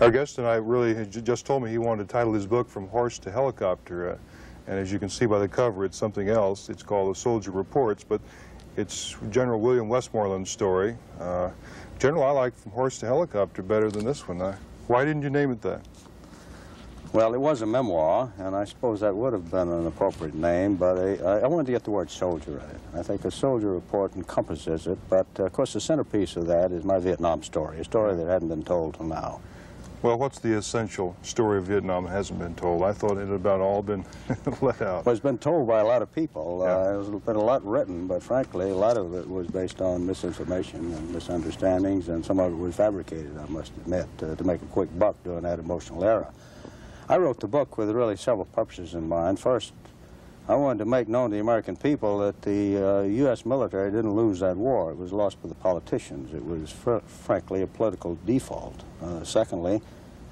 Our guest and I really just told me he wanted to title his book From Horse to Helicopter. Uh, and as you can see by the cover, it's something else. It's called The Soldier Reports, but it's General William Westmoreland's story. Uh, General, I like From Horse to Helicopter better than this one. Uh, why didn't you name it that? Well, it was a memoir, and I suppose that would have been an appropriate name, but I, I wanted to get the word soldier in it. I think a soldier report encompasses it, but uh, of course the centerpiece of that is my Vietnam story, a story that hadn't been told till now. Well, what's the essential story of Vietnam that hasn't been told? I thought it had about all been let out. Well, it's been told by a lot of people. Yeah. Uh, there's been a lot written, but frankly, a lot of it was based on misinformation and misunderstandings, and some of it was fabricated, I must admit, uh, to make a quick buck during that emotional era. I wrote the book with really several purposes in mind. First, I wanted to make known to the American people that the uh, U.S. military didn't lose that war. It was lost by the politicians. It was, fr frankly, a political default. Uh, secondly,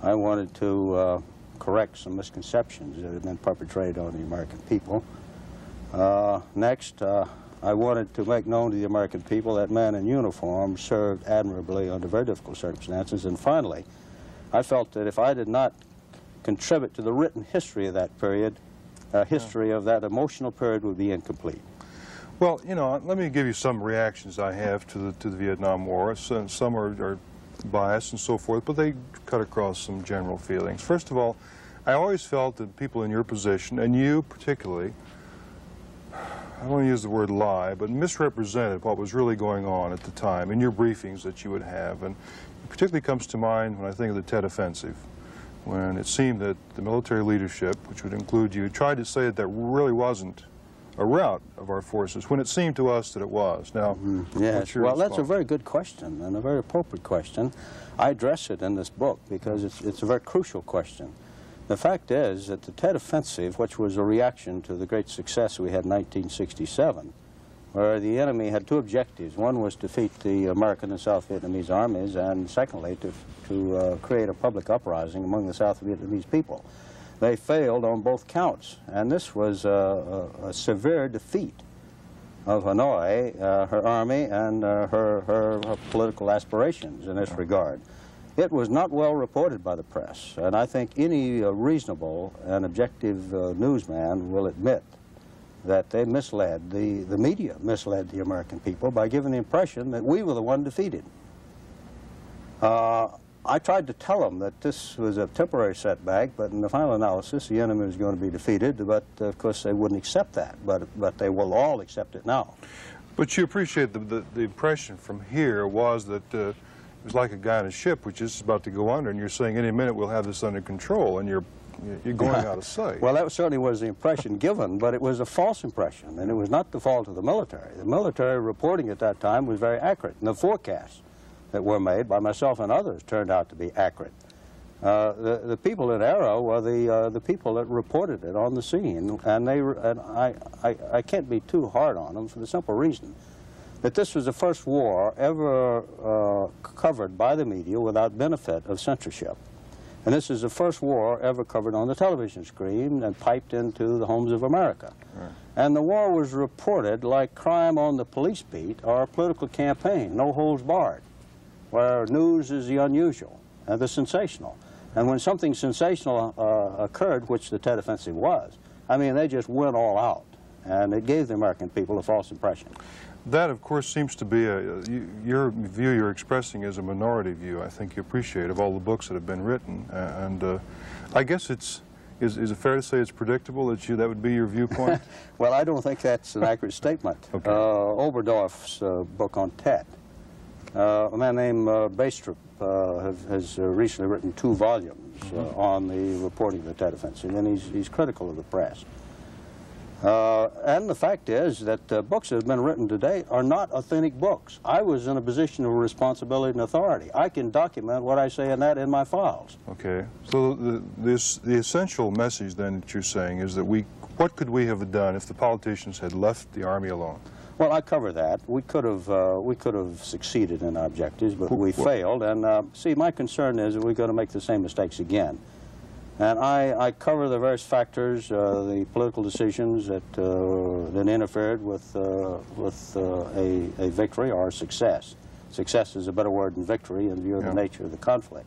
I wanted to uh, correct some misconceptions that had been perpetrated on the American people. Uh, next, uh, I wanted to make known to the American people that men in uniform served admirably under very difficult circumstances. And finally, I felt that if I did not contribute to the written history of that period, Uh, a history of that emotional period would be incomplete. Well, you know, let me give you some reactions I have to the to the Vietnam War. Some, some are, are biased and so forth, but they cut across some general feelings. First of all, I always felt that people in your position, and you particularly, I don't want to use the word lie, but misrepresented what was really going on at the time in your briefings that you would have. And it particularly comes to mind when I think of the Tet Offensive, when it seemed that the military leadership, which would include you, tried to say that that really wasn't a rout of our forces, when it seemed to us that it was. Now, mm-hmm. what's Yes, your well, that's a very good question and a very appropriate question. I address it in this book because it's, it's a very crucial question. The fact is that the Tet Offensive, which was a reaction to the great success we had in 1967, where the enemy had two objectives. One was to defeat the American and South Vietnamese armies, and secondly, to, to uh, create a public uprising among the South Vietnamese people. They failed on both counts, and this was a, a, a severe defeat of Hanoi, uh, her army, and uh, her, her, her political aspirations in this regard. It was not well reported by the press, and I think any uh, reasonable and objective uh, newsman will admit that they misled, the, the media misled the American people by giving the impression that we were the one defeated. Uh, I tried to tell them that this was a temporary setback, but in the final analysis, the enemy was going to be defeated, but of course they wouldn't accept that, but, but they will all accept it now. But you appreciate the, the, the impression from here was that uh, it was like a guy in a ship which is about to go under, and you're saying any minute we'll have this under control, and you're, you're going out of sight. Well, that certainly was the impression given, but it was a false impression, and it was not the fault of the military. The military reporting at that time was very accurate, and the forecasts that were made by myself and others turned out to be accurate. Uh, the, the people at Arrow were the, uh, the people that reported it on the scene, and, they, and I, I, I can't be too hard on them for the simple reason that this was the first war ever uh, covered by the media without benefit of censorship. And this is the first war ever covered on the television screen and piped into the homes of America. And the war was reported like crime on the police beat or a political campaign, no holds barred, where news is the unusual and the sensational. And when something sensational uh, occurred, which the Tet Offensive was, I mean, they just went all out. And it gave the American people a false impression. That, of course, seems to be a, you, your view you're expressing is a minority view, I think you appreciate, of all the books that have been written. And uh, I guess it's, is, is it fair to say it's predictable that you, that would be your viewpoint? Well, I don't think that's an accurate statement. Okay. Uh, Oberdorfer's uh, book on Tet, uh, a man named uh, Braestrup uh, have, has uh, recently written two volumes uh, on the reporting of the Tet Offensive, and he's, he's critical of the press. Uh, and the fact is that uh, books that have been written today are not authentic books. I was in a position of responsibility and authority. I can document what I say in that in my files. okay. So the, this, the essential message then that you're saying is that we, what could we have done if the politicians had left the Army alone? Well, I cover that. We could have uh, we could have succeeded in our objectives, but we failed. And uh, see, my concern is that we're going to make the same mistakes again. And I, I cover the various factors, uh, the political decisions that uh, that interfered with uh, with uh, a, a victory or a success. Success is a better word than victory in view of Yeah. the nature of the conflict.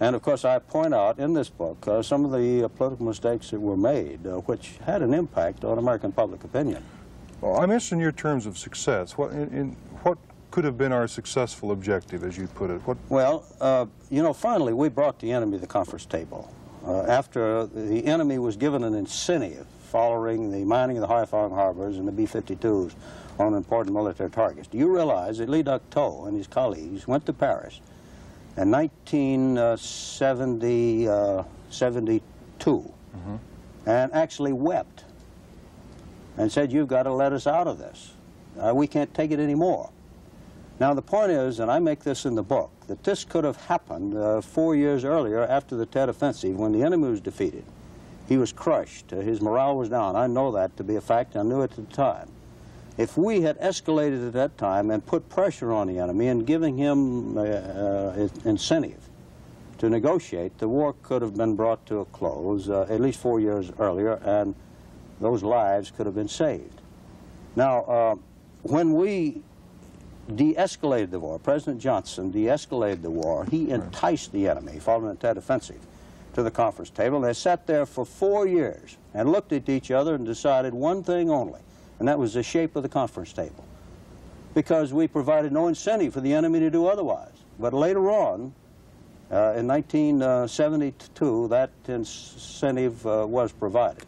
And of course, I point out in this book uh, some of the uh, political mistakes that were made, uh, which had an impact on American public opinion. Well, I'm interested in your terms of success. What, in, in, what could have been our successful objective, as you put it? What, Well, uh, you know, finally, we brought the enemy to the conference table. Uh, after the enemy was given an incentive following the mining of the Haiphong harbors and the B-52s on important military targets. Do you realize that Le Duc Tho and his colleagues went to Paris in 1972 and actually wept and said, you've got to let us out of this. Uh, we can't take it anymore. Now, the point is, and I make this in the book, that this could have happened uh, four years earlier after the Tet Offensive when the enemy was defeated. He was crushed. Uh, his morale was down. I know that to be a fact. I knew it at the time. If we had escalated at that time and put pressure on the enemy and giving him uh, uh, incentive to negotiate, the war could have been brought to a close uh, at least four years earlier, and those lives could have been saved. Now, uh, when we de-escalated the war, President Johnson de-escalated the war, he enticed the enemy following the Tet Offensive to the conference table. They sat there for four years and looked at each other and decided one thing only, and that was the shape of the conference table. Because we provided no incentive for the enemy to do otherwise. But later on, uh, in 1972, that incentive uh, was provided.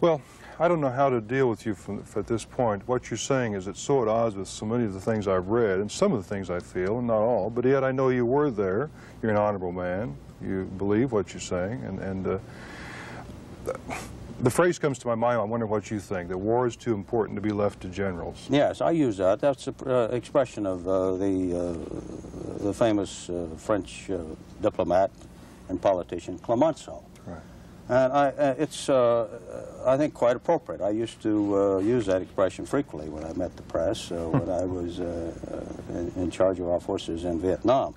well, I don't know how to deal with you from, at this point. What you're saying is it's so at odds with so many of the things I've read and some of the things I feel, and not all, but yet I know you were there. You're an honorable man. You believe what you're saying, and, and uh, the phrase comes to my mind. I wonder what you think. That war is too important to be left to generals. Yes, I use that. That's an uh, expression of uh, the, uh, the famous uh, French uh, diplomat and politician Clemenceau. Right. And I, uh, it's, uh, I think, quite appropriate. I used to uh, use that expression frequently when I met the press, uh, when I was uh, uh, in, in charge of our forces in Vietnam.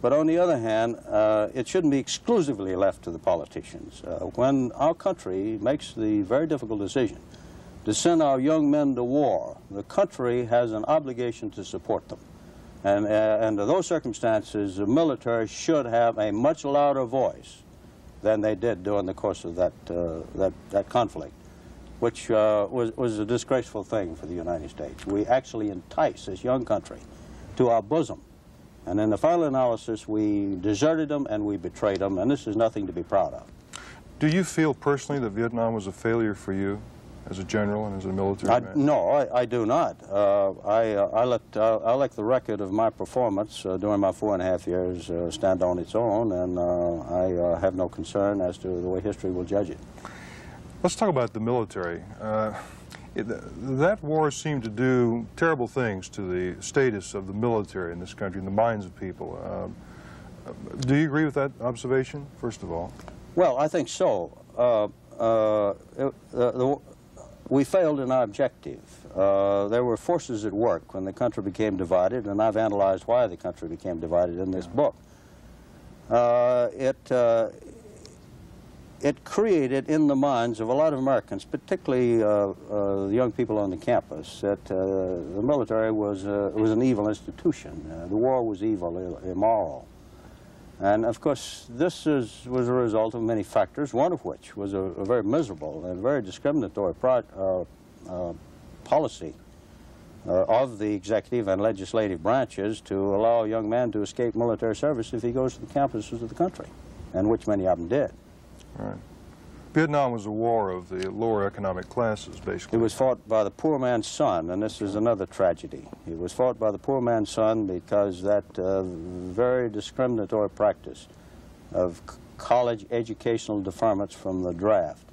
But on the other hand, uh, it shouldn't be exclusively left to the politicians. Uh, when our country makes the very difficult decision to send our young men to war, the country has an obligation to support them. And uh, under those circumstances, the military should have a much louder voice than they did during the course of that, uh, that, that conflict, which uh, was, was a disgraceful thing for the United States. We actually enticed this young country to our bosom. And in the final analysis, we deserted them and we betrayed them, and this is nothing to be proud of. Do you feel personally that Vietnam was a failure for you as a general and as a military I, man? no, I, I do not. Uh, I, uh, I, let, uh, I let the record of my performance uh, during my four and a half years uh, stand on its own, and uh, I uh, have no concern as to the way history will judge it. Let's talk about the military. Uh, it, that war seemed to do terrible things to the status of the military in this country, in the minds of people. Um, do you agree with that observation, first of all? Well, I think so. Uh, uh, the, we failed in our objective. Uh, there were forces at work when the country became divided, and I've analyzed why the country became divided in this book. Uh, it, uh, it created in the minds of a lot of Americans, particularly uh, uh, the young people on the campus, that uh, the military was, was an evil institution. The war was evil, immoral. And of course, this is, was a result of many factors, one of which was a, a very miserable and very discriminatory pro, uh, uh, policy uh, of the executive and legislative branches to allow a young man to escape military service if he goes to the campuses of the country, and which many of them did. Right. Vietnam was a war of the lower economic classes, basically. It was fought by the poor man's son, and this is another tragedy. It was fought by the poor man's son because that uh, very discriminatory practice of college educational deferments from the draft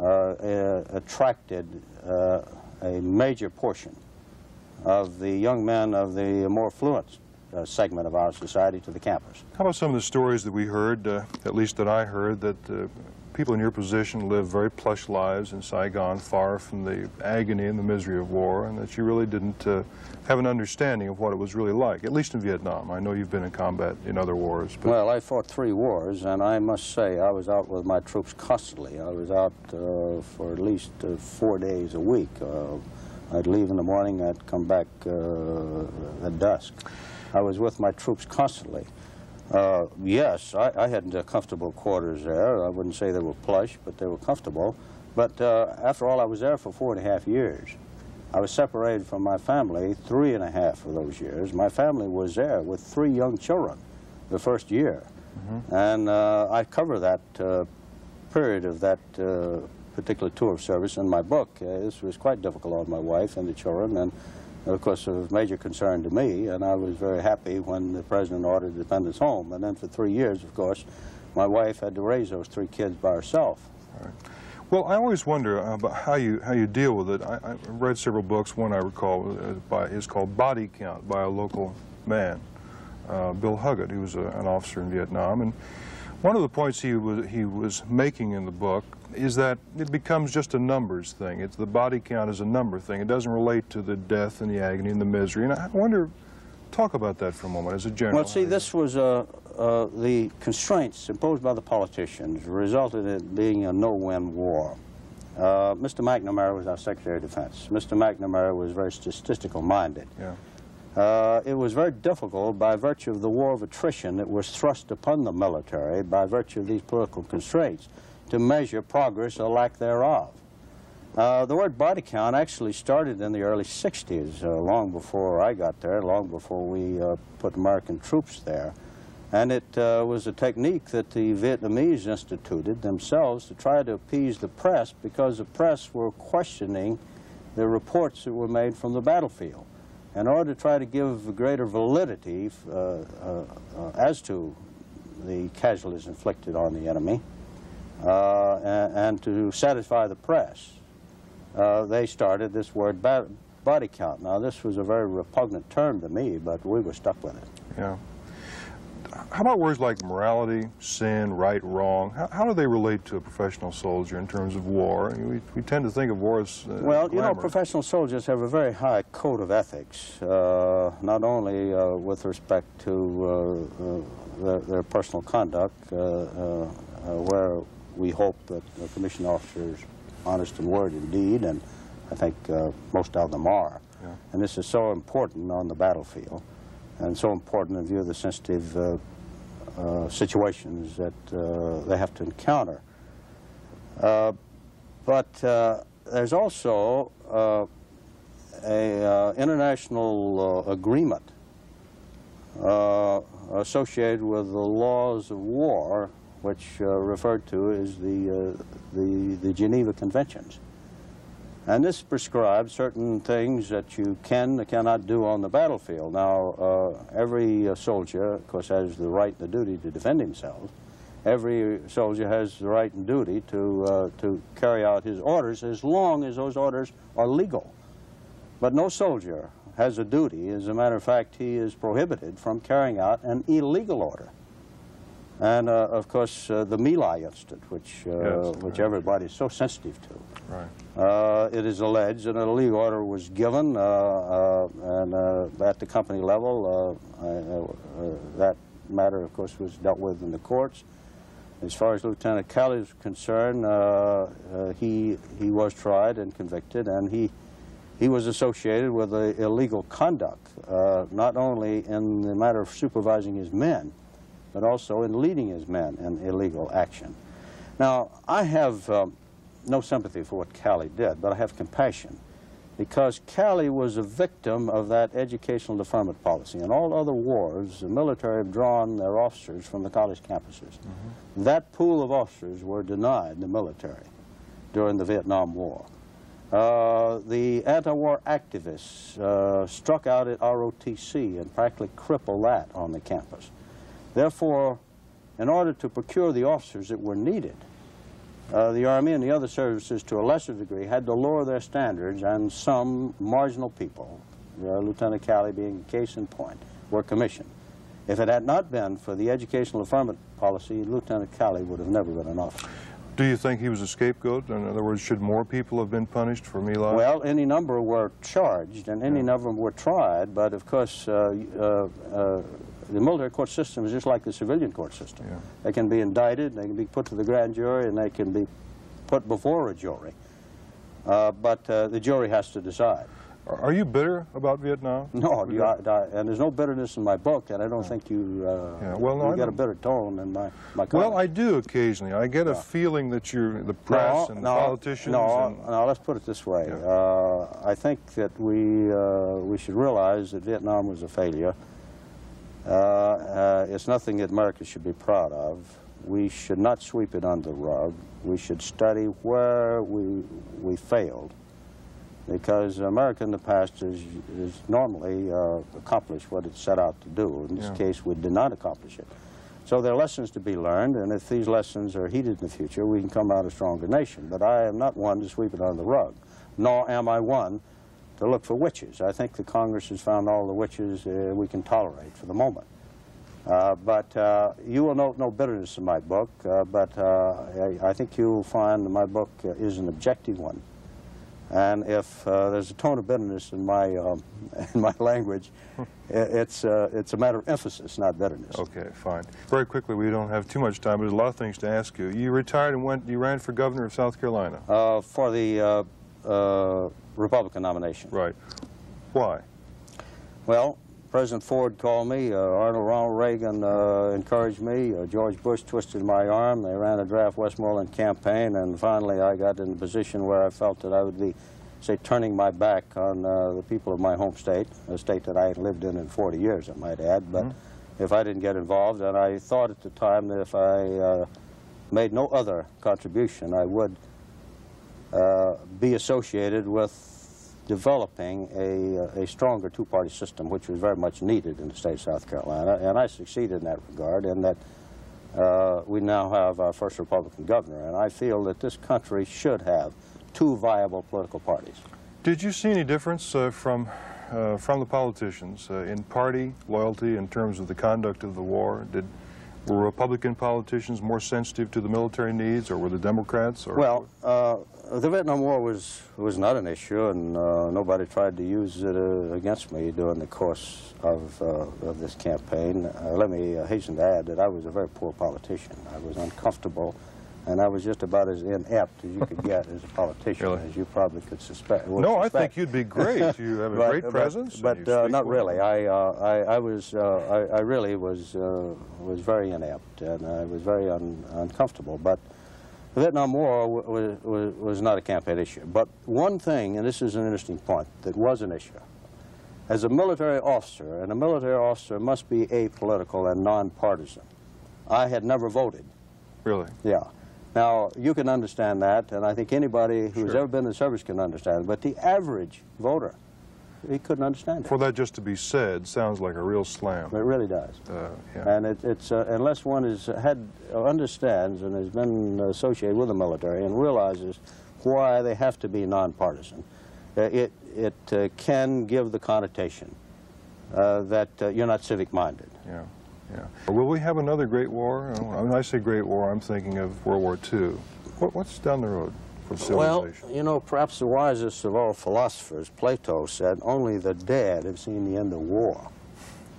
uh, uh, attracted uh, a major portion of the young men of the more affluent uh, segment of our society to the campus. How about some of the stories that we heard, uh, at least that I heard, that uh, people in your position live very plush lives in Saigon, far from the agony and the misery of war, and that you really didn't uh, have an understanding of what it was really like, at least in Vietnam. I know you've been in combat in other wars, but Well, I fought three wars, and I must say I was out with my troops constantly. I was out uh, for at least uh, four days a week. Uh, I'd leave in the morning, I'd come back uh, at dusk. I was with my troops constantly. Uh, yes, I, I had uh, comfortable quarters there. I wouldn't say they were plush, but they were comfortable. But uh, after all, I was there for four and a half years. I was separated from my family three and a half of those years. My family was there with three young children the first year. And uh, I cover that uh, period of that uh, particular tour of service in my book. Uh, this was quite difficult on my wife and the children, and of course of major concern to me, and I was very happy when the president ordered the dependents home. And then for three years, of course, my wife had to raise those three kids by herself. Well, I always wonder about how you how you deal with it. I, I read several books. One I recall uh, by, is called Body Count by a local man, uh, Bill Huggett. who was a, an officer in Vietnam, and one of the points he was he was making in the book is that it becomes just a numbers thing. It's the body count is a number thing. It doesn't relate to the death and the agony and the misery. And I wonder, talk about that for a moment as a general. Well, see, this was uh, uh, the constraints imposed by the politicians resulted in it being a no-win war. Uh, Mr. McNamara was our Secretary of Defense. Mr. McNamara was very statistical-minded. Yeah. Uh, it was very difficult by virtue of the war of attrition that was thrust upon the military by virtue of these political constraints to measure progress or lack thereof. Uh, the word body count actually started in the early 60s, uh, long before I got there, long before we uh, put American troops there. And it uh, was a technique that the Vietnamese instituted themselves to try to appease the press because the press were questioning the reports that were made from the battlefield. In order to try to give greater validity uh, uh, as to the casualties inflicted on the enemy, uh, and, and to satisfy the press, uh, they started this word body count. Now, this was a very repugnant term to me, but we were stuck with it. Yeah. How about words like morality, sin, right, wrong? How, how do they relate to a professional soldier in terms of war? We, we tend to think of war as uh, Well, you know, professional soldiers have a very high code of ethics, uh, not only uh, with respect to uh, uh, their, their personal conduct, uh, uh, uh, where we hope that the commission officers honest in word and deed, and I think uh, most of them are. Yeah. And this is so important on the battlefield, and so important in view of the sensitive uh, uh, situations that uh, they have to encounter. Uh, but uh, there's also uh, a uh, international uh, agreement uh, associated with the laws of war, which uh, referred to as the, uh, the, the Geneva Conventions. And this prescribes certain things that you can or cannot do on the battlefield. Now, uh, every uh, soldier, of course, has the right and the duty to defend himself. Every soldier has the right and duty to, uh, to carry out his orders as long as those orders are legal. But no soldier has a duty. As a matter of fact, he is prohibited from carrying out an illegal order. And, uh, of course, uh, the My Lai incident, which, uh, Yes, which right. everybody is so sensitive to. Right. Uh, it is alleged that an illegal order was given, uh, uh, and uh, at the company level, uh, uh, uh, that matter, of course, was dealt with in the courts. As far as Lieutenant Calley is concerned, uh, uh, he he was tried and convicted, and he he was associated with a illegal conduct, uh, not only in the matter of supervising his men, but also in leading his men in illegal action. Now, I have um, no sympathy for what Calley did, but I have compassion because Calley was a victim of that educational deferment policy. In all other wars, the military have drawn their officers from the college campuses. That pool of officers were denied the military during the Vietnam War. Uh, the anti-war activists uh, struck out at ROTC and practically crippled that on the campus. Therefore, in order to procure the officers that were needed, uh, the Army and the other services, to a lesser degree, had to lower their standards, and some marginal people, uh, Lieutenant Calley being a case in point, were commissioned. If it had not been for the educational deferment policy, Lieutenant Calley would have never been an officer. Do you think he was a scapegoat? In other words, should more people have been punished for My Lai? Well, any number were charged, and any number were tried, but of course, uh, uh, uh, the military court system is just like the civilian court system. Yeah. They can be indicted, they can be put to the grand jury, and they can be put before a jury. Uh, but uh, the jury has to decide. Are you bitter about Vietnam? No, you, I, I- and there's no bitterness in my book, and I don't think you, uh, Yeah, well, no, you I get a bitter tone in my, my Well, I do occasionally. I get a feeling that you're the press no, and no, politicians. No, and, no, let's put it this way. Uh, I think that we, uh, we should realize that Vietnam was a failure. Uh, uh, it's nothing that America should be proud of. We should not sweep it under the rug. We should study where we, we failed. Because America in the past has, has normally uh, accomplished what it set out to do. In this Yeah. case, we did not accomplish it. So there are lessons to be learned, and if these lessons are heeded in the future, we can come out a stronger nation. But I am not one to sweep it under the rug, nor am I one to look for witches. I think the Congress has found all the witches uh, we can tolerate for the moment. Uh, but uh, you will note no bitterness in my book, uh, but uh, I, I think you'll find that my book uh, is an objective one. And if uh, there's a tone of bitterness in my, um, in my language, it's, uh, it's a matter of emphasis, not bitterness. Okay, fine. Very quickly, we don't have too much time, but there's a lot of things to ask you. You retired and went. You ran for governor of South Carolina. Uh, for the uh, uh, Republican nomination. Right. Why? Well, President Ford called me, uh, Arnold Ronald Reagan uh, encouraged me, uh, George Bush twisted my arm, they ran a draft Westmoreland campaign, and finally I got in a position where I felt that I would be, say, turning my back on uh, the people of my home state, a state that I had lived in in 40 years, I might add, but if I didn't get involved, and I thought at the time that if I uh, made no other contribution, I would uh, be associated with developing a, a stronger two-party system, which was very much needed in the state of South Carolina, and I succeeded in that regard in that uh, we now have our first Republican governor, and I feel that this country should have two viable political parties. Did you see any difference uh, from uh, from the politicians uh, in party loyalty in terms of the conduct of the war? Did were Republican politicians more sensitive to the military needs, or were the Democrats? Or Well, uh, the Vietnam War was, was not an issue, and uh, nobody tried to use it uh, against me during the course of, uh, of this campaign. Uh, let me uh, hasten to add that I was a very poor politician. I was uncomfortable, and I was just about as inept as you could get as a politician, Really? as you probably could suspect. would no, I think you'd be great. You have a But- great presence. and But, uh, not well. really. I, uh, I, I was, uh, I, I really was, uh, was very inept, and I was very un, uncomfortable. But the Vietnam War was, was, was not a campaign issue. But one thing, and this is an interesting point, that was an issue. As a military officer, and a military officer must be apolitical and nonpartisan. I had never voted. Really? Yeah. Now, you can understand that, and I think anybody who's Sure. ever been in the service can understand it, but the average voter, he couldn't understand it. For that just to be said sounds like a real slam. It really does. Uh, yeah. And it, it's, uh, unless one is, had, uh, understands and has been associated with the military and realizes why they have to be nonpartisan, uh, it, it uh, can give the connotation uh, that uh, you're not civic-minded. Yeah, yeah. Will we have another Great War? Uh, When I say Great War, I'm thinking of World War II. What, what's down the road for civilization? Well, you know, perhaps the wisest of all philosophers, Plato, said, only the dead have seen the end of war.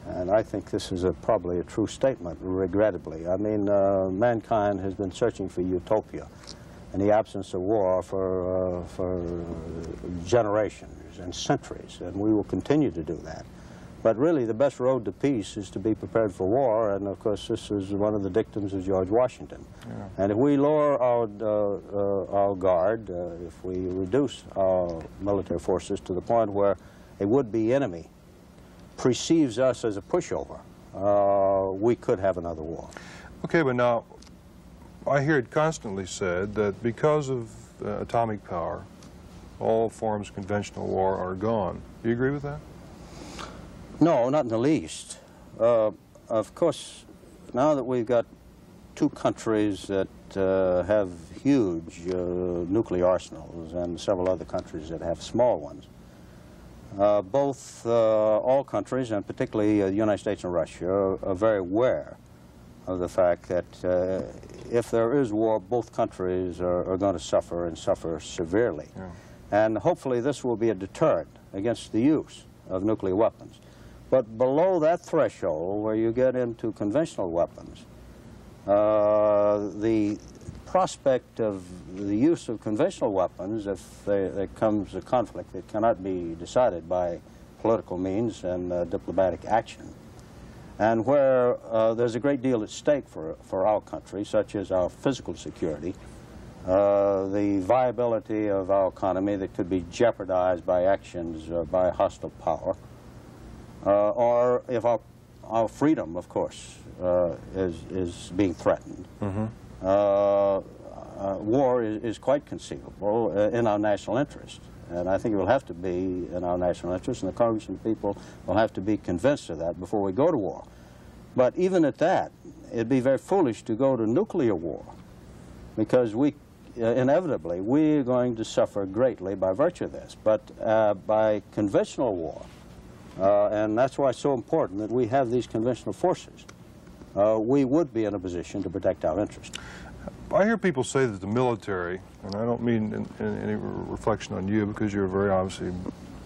And I think this is a, probably a true statement, regrettably. I mean, uh, mankind has been searching for utopia in the absence of war for, uh, for generations and centuries, and we will continue to do that. But really, the best road to peace is to be prepared for war, and of course, this is one of the dictums of George Washington. And if we lower our, uh, uh, our guard, uh, if we reduce our military forces to the point where a would-be enemy perceives us as a pushover, uh, we could have another war. Okay, but now, I hear it constantly said that because of uh, atomic power, all forms of conventional war are gone. Do you agree with that? No, not in the least. Uh, of course, now that we've got two countries that uh, have huge uh, nuclear arsenals and several other countries that have small ones, uh, both, uh, all countries, and particularly uh, the United States and Russia, are, are very aware of the fact that uh, if there is war, both countries are, are going to suffer and suffer severely. Yeah. And hopefully this will be a deterrent against the use of nuclear weapons. But below that threshold, where you get into conventional weapons, uh, the prospect of the use of conventional weapons, if there, there comes a conflict that cannot be decided by political means and uh, diplomatic action, and where uh, there's a great deal at stake for, for our country, such as our physical security, uh, the viability of our economy that could be jeopardized by actions uh, by hostile power, uh, or if our, our freedom, of course, uh, is, is being threatened. Uh, uh, war is, is quite conceivable uh, in our national interest. And I think it will have to be in our national interest, and the Congress and people will have to be convinced of that before we go to war. But even at that, it'd be very foolish to go to nuclear war because we, uh, inevitably, we're going to suffer greatly by virtue of this. But uh, by conventional war, uh, and that's why it's so important that we have these conventional forces, uh, we would be in a position to protect our interests. I hear people say that the military, and I don't mean in, in any reflection on you because you're a very obviously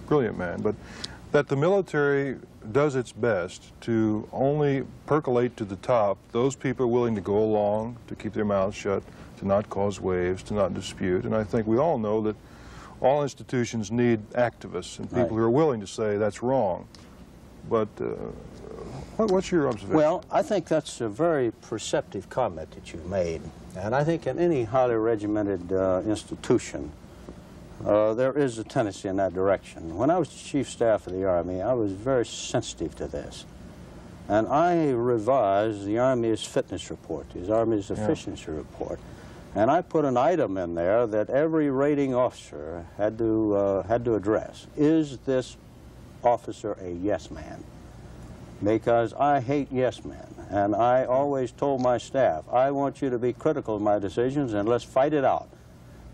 brilliant man, but that the military does its best to only percolate to the top those people willing to go along, to keep their mouths shut, to not cause waves, to not dispute. And I think we all know that all institutions need activists and people Right. who are willing to say that's wrong. But uh, what, what's your observation? Well, I think that's a very perceptive comment that you've made. And I think in any highly regimented uh, institution, uh, there is a tendency in that direction. When I was Chief Staff of the Army, I was very sensitive to this. And I revised the Army's fitness report, the Army's efficiency report. And I put an item in there that every rating officer had to, uh, had to address. Is this officer a yes man? because I hate yes men. And I always told my staff, I want you to be critical of my decisions and let's fight it out.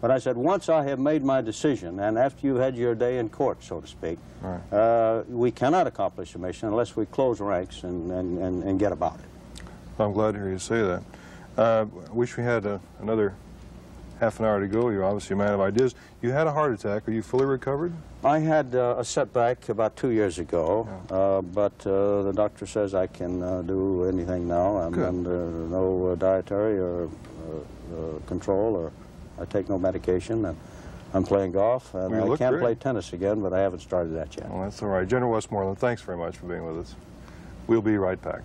But I said, once I have made my decision, and after you've had your day in court, so to speak, Right. uh, we cannot accomplish the mission unless we close ranks and, and, and, and get about it. I'm glad to hear you say that. Uh, I wish we had uh, another half an hour to go. You're obviously a man of ideas. You had a heart attack. Are you fully recovered? I had uh, a setback about two years ago, uh, but uh, the doctor says I can uh, do anything now. I'm Good. under no uh, dietary or uh, uh, control, or I take no medication. And I'm playing golf, and Well, I can't great. play tennis again, but I haven't started that yet. Well, that's all right. General Westmoreland, thanks very much for being with us. We'll be right back.